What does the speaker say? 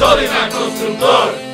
Soliman Constructor.